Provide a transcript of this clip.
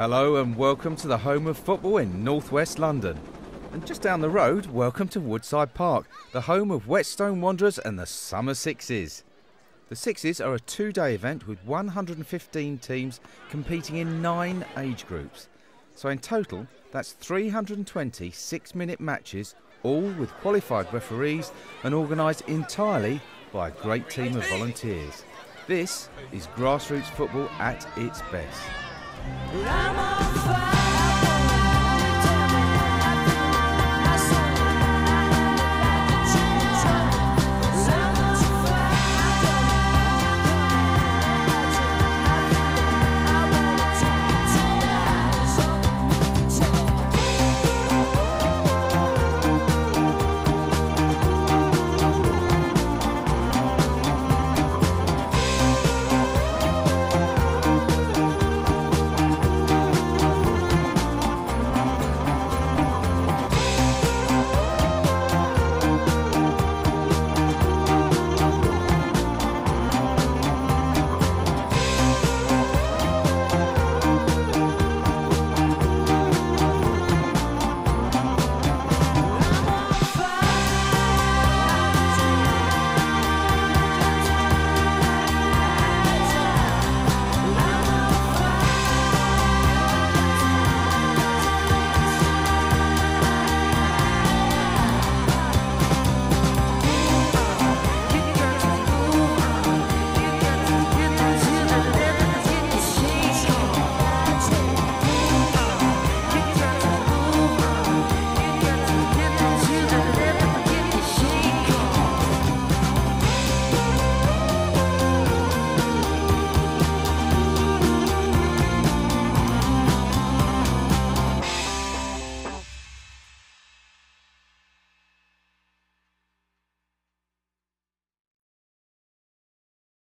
Hello and welcome to the home of football in northwest London. And just down the road, welcome to Woodside Park, the home of Whetstone Wanderers and the Summer Sixes. The Sixes are a two day event with 115 teams competing in nine age groups. So, in total, that's 320 six minute matches, all with qualified referees and organised entirely by a great team of volunteers. This is grassroots football at its best.